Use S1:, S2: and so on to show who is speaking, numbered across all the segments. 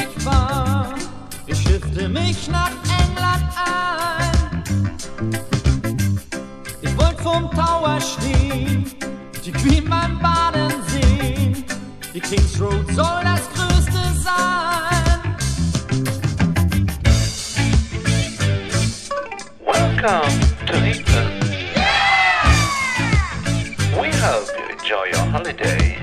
S1: ich war. Ich schiffte mich nach England ein. Ich wollte vom Tower stehen, die Queen beim Baden sehen. Die Kings Road soll das größte sein.
S2: Welcome to England. Yeah! We hope you enjoy your holiday.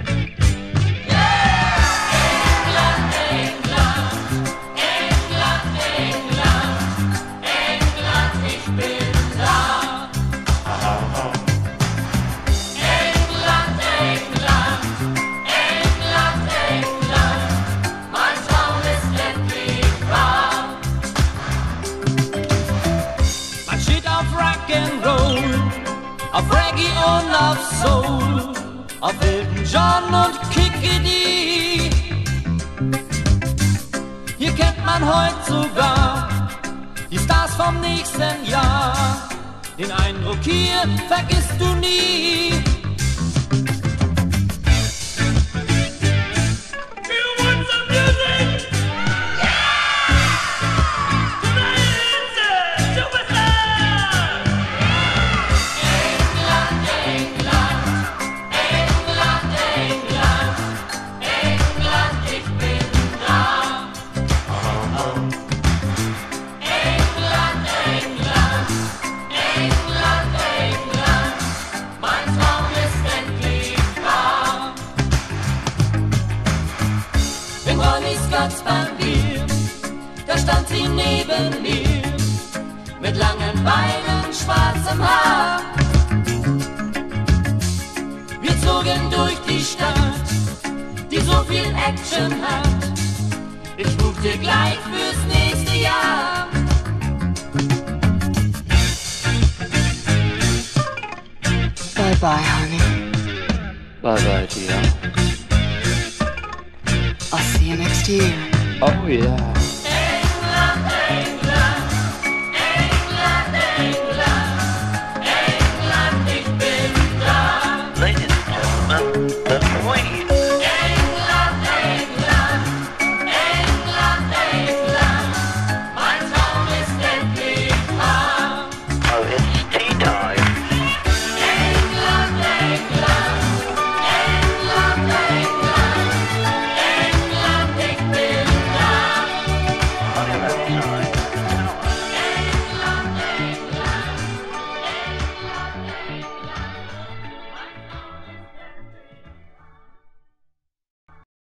S1: Steht auf Rock'n'Roll, auf Reggae und auf Soul, auf Elton John und Kickity. Hier kennt man heute sogar die Stars vom nächsten Jahr. Den Eindruck hier vergisst du nie. Ganz beim Bier, da stand sie neben mir, mit langen Beinen, schwarzem Haar. Wir zogen durch die Stadt, die so viel Action hat. Ich buch dir gleich fürs nächste Jahr.
S3: Bye bye, honey.
S4: Bye bye, dear.
S3: I'll see you next year.
S4: Oh, yeah.